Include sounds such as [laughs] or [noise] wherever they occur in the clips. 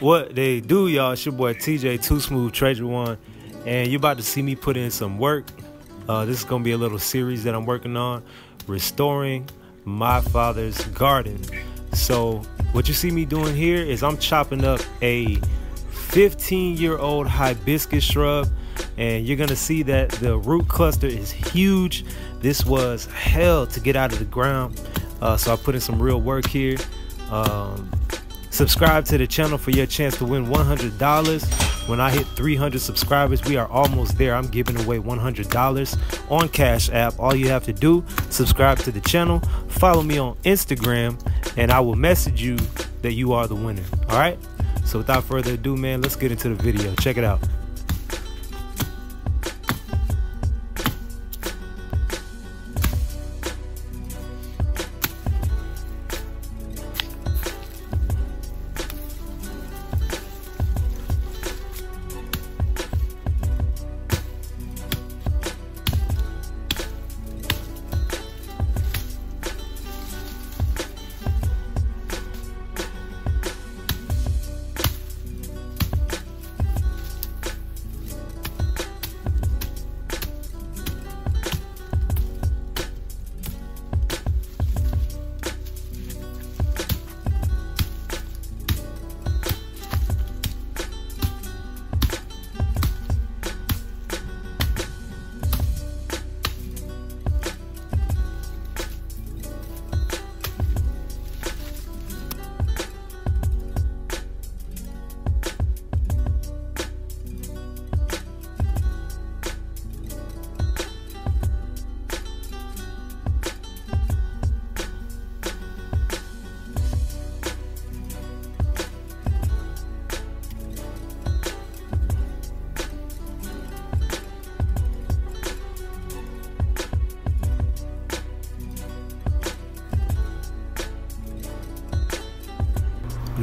What they do, y'all? It's your boy TJ Too Smooth Treasure One, and you're about to see me put in some work. Uh, this is gonna be a little series that I'm working on, restoring my father's garden. So what you see me doing here is I'm chopping up a 15 year old hibiscus shrub and you're gonna see that the root cluster is huge this was hell to get out of the ground uh, so I put in some real work here um, subscribe to the channel for your chance to win $100 when I hit 300 subscribers we are almost there. I'm giving away $100 on Cash App. All you have to do subscribe to the channel follow me on Instagram and I will message you that you are the winner. All right? So without further ado man let's get into the video. Check it out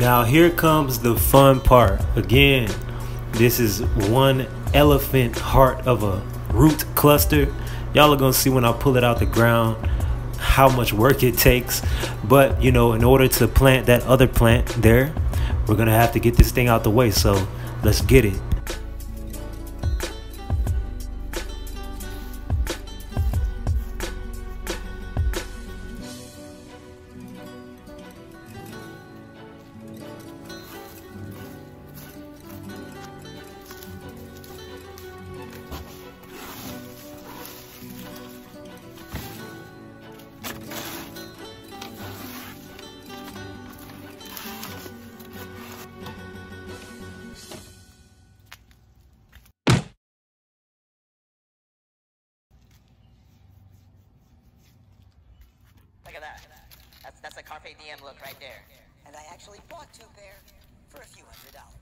Now here comes the fun part. Again, this is one elephant heart of a root cluster. Y'all are gonna see when I pull it out the ground how much work it takes. But you know, in order to plant that other plant there, we're gonna have to get this thing out the way. So let's get it. Carpe Diem look right there. And I actually bought two pair for a few hundred dollars.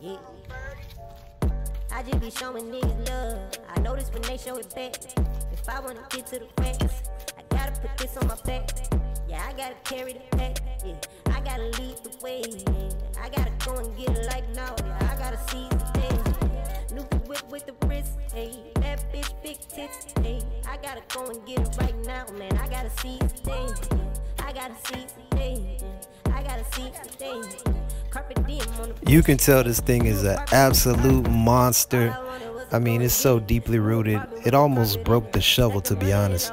Yeah. I just be showing niggas love. I notice when they show it back. If I wanna get to the facts, I gotta put this on my back. Yeah, I gotta carry the pack. Yeah, I gotta lead the way. Yeah, I gotta go and get it like now. Yeah, I gotta seize the day. New whip with the wrist. Hey, that bitch big tits. Hey, I gotta go and get it right now, man. I gotta the I gotta seize the I gotta seize the day. Carpet diem on the You can tell this thing is an absolute monster. I mean, it's so deeply rooted. It almost broke the shovel, to be honest.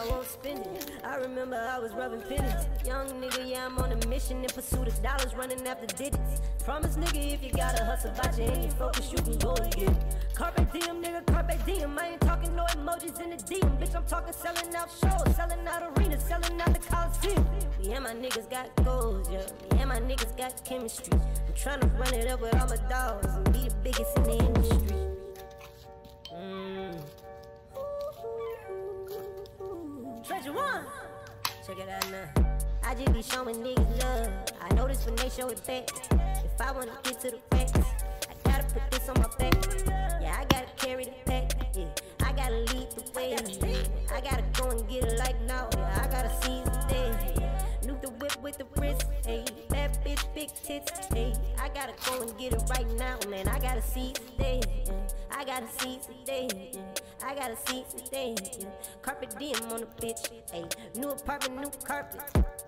Remember I was rubbing pennies. Young nigga, yeah, I'm on a mission in pursuit of dollars, running after digits. Promise nigga, if you gotta hustle about you and you focus, you can go and get it. Carpe diem, nigga, carpe diem. I ain't talking no emojis in the DM, bitch. I'm talking selling out shows, selling out arenas, selling out the Coliseum. Me and my niggas got goals, yeah. Me and my niggas got chemistry. I'm trying to run it up with all my dogs and be the biggest in the industry. Mm. Treasure one. Check it out now. I just be showing niggas love. I notice when they show it back. If I wanna get to the facts, I gotta put this on my back. Yeah, I gotta carry the pack. Yeah, I gotta lead the way. I gotta go and get it like now. Yeah, I gotta seize the day. New the whip with the wrist, hey. Bad bitch, big tits, hey. I gotta go and get it right now, man. I gotta see today, yeah. I gotta see today, yeah. I gotta see today. Carpet diem on the bitch, hey. New apartment, new carpet.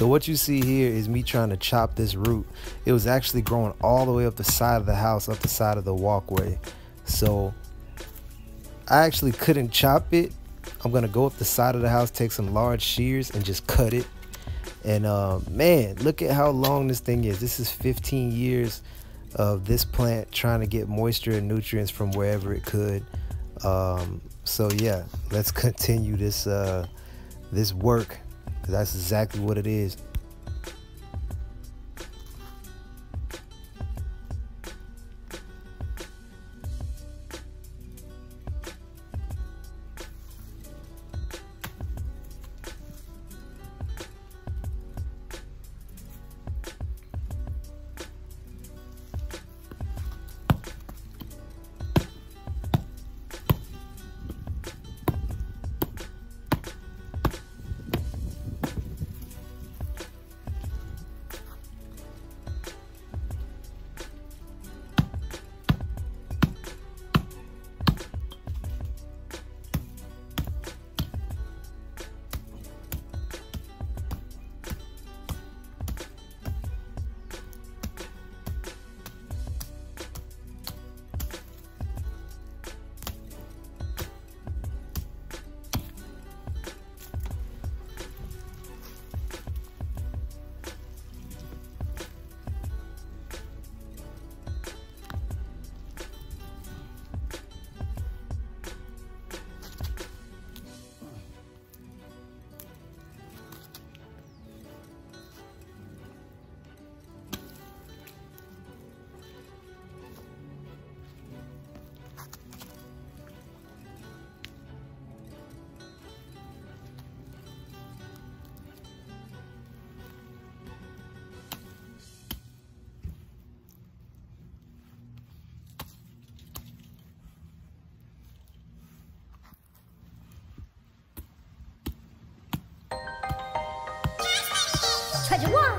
So what you see here is me trying to chop this root. It was actually growing all the way up the side of the house, up the side of the walkway. So I actually couldn't chop it. I'm gonna go up the side of the house, take some large shears and just cut it. And uh, man, look at how long this thing is. This is 15 years of this plant trying to get moisture and nutrients from wherever it could. Um, so yeah, let's [laughs] continue this uh, this work because that's exactly what it is.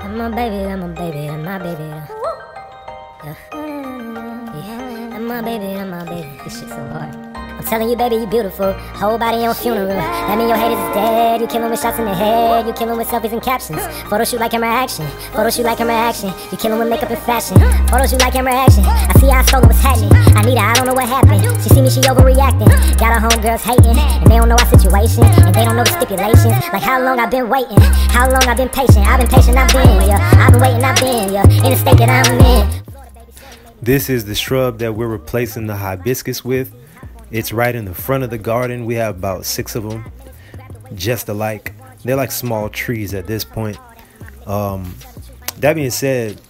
I'm my baby, I'm my baby, I'm my baby. Yeah. yeah. I'm my baby, I'm my baby. This shit's so hard. I'm telling you, baby, you beautiful. Whole body on funeral. That mean your haters is dead. You killing with shots in the head. You killing with selfies and captions. Photo shoot like camera action. Photo shoot like camera action. You killing with makeup and fashion. Photo shoot like camera action. I see how stolen what's happening. I need her, I don't know what happened. She see me, she overreacting. Got her homegirls hating. And they don't know our situation. And they don't know the stipulations. Like how long I've been waiting. How long I've been patient. I've been patient, I've been, yeah. I've been waiting, I've been, yeah. In the state that I'm in. This is the shrub that we're replacing the hibiscus with. It's right in the front of the garden. We have about six of them, just alike. They're like small trees at this point. Um, that being said,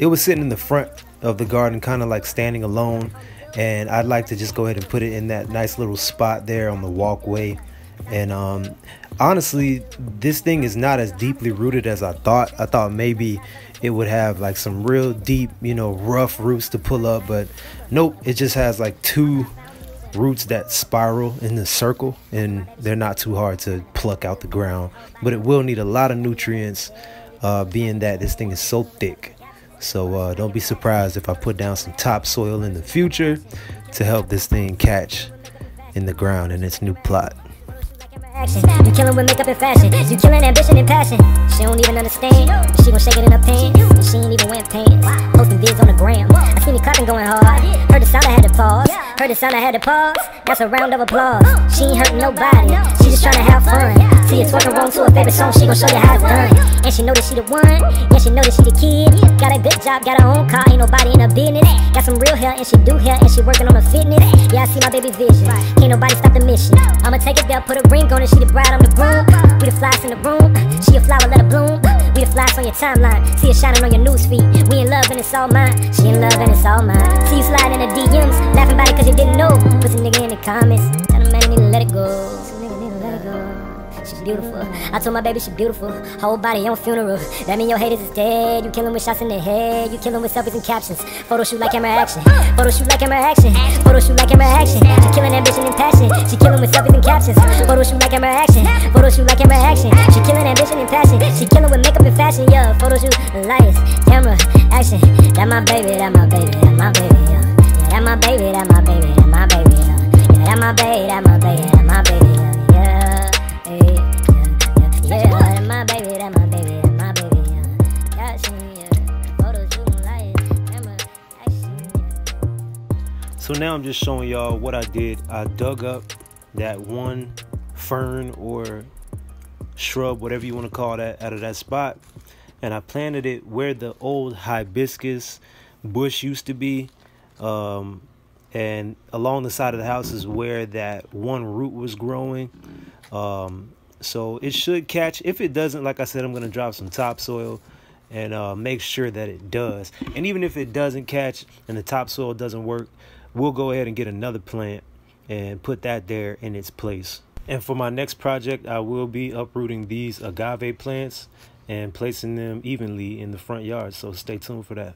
it was sitting in the front of the garden, kind of like standing alone. And I'd like to just go ahead and put it in that nice little spot there on the walkway. And um, honestly, this thing is not as deeply rooted as I thought. I thought maybe it would have like some real deep, you know, rough roots to pull up, but nope, it just has like two roots that spiral in the circle and they're not too hard to pluck out the ground. But it will need a lot of nutrients uh, being that this thing is so thick. So uh, don't be surprised if I put down some topsoil in the future to help this thing catch in the ground in its new plot action. You killing with makeup and fashion. You killing ambition and passion. She don't even understand. But she gon' shake it in her pants. And she ain't even wearing pants. Posting vids on the gram. I see me clapping going hard. Heard the sound I had to pause. Heard the sound I had to pause. That's a round of applause. She ain't hurting nobody. She just trying to have fun. See it's twerking wrong to her favorite song. She gon' show you how it's done. And she know that she the one. Yeah, she know that she the kid. Got a good job, got her own car. Ain't nobody in her business. Got some real hair and she do hair and she working on her fitness. Yeah, I see my baby vision. Can't nobody stop the mission. I'ma take it there, put a ring on it. She the bride, I'm the groom. We the flies in the room. She a flower, let her bloom. We the flies on your timeline. See it shining on your news feed. We in love and it's all mine. She in love and it's all mine. See you slide in the DMs. Laughing about it cause you didn't know. Put some nigga in the comments. Tell the man he need to let it go. She's beautiful. I told my baby she's beautiful. Whole body on funeral. That mean your haters is dead. You killing with shots in the head. You killing with selfies and captions. Photo shoot like camera action. Photo shoot like camera action. Photo shoot like camera action. She killing ambition and passion. She killing with selfies and captions. Photo shoot like camera action. Photo shoot like camera action. She killing ambition and passion. She killing with makeup and fashion. Yeah, photo shoot, lights, camera, action. That my baby. That my baby. That my baby. Yeah, that my baby. That my baby. That my baby. Yeah, yeah that my baby. That my baby. That my baby. So now I'm just showing y'all what I did. I dug up that one fern or shrub, whatever you want to call that, out of that spot. And I planted it where the old hibiscus bush used to be. Um, and along the side of the house is where that one root was growing. Um, so it should catch. If it doesn't, like I said, I'm going to drop some topsoil and uh, make sure that it does. And even if it doesn't catch and the topsoil doesn't work, we'll go ahead and get another plant and put that there in its place. And for my next project, I will be uprooting these agave plants and placing them evenly in the front yard. So stay tuned for that.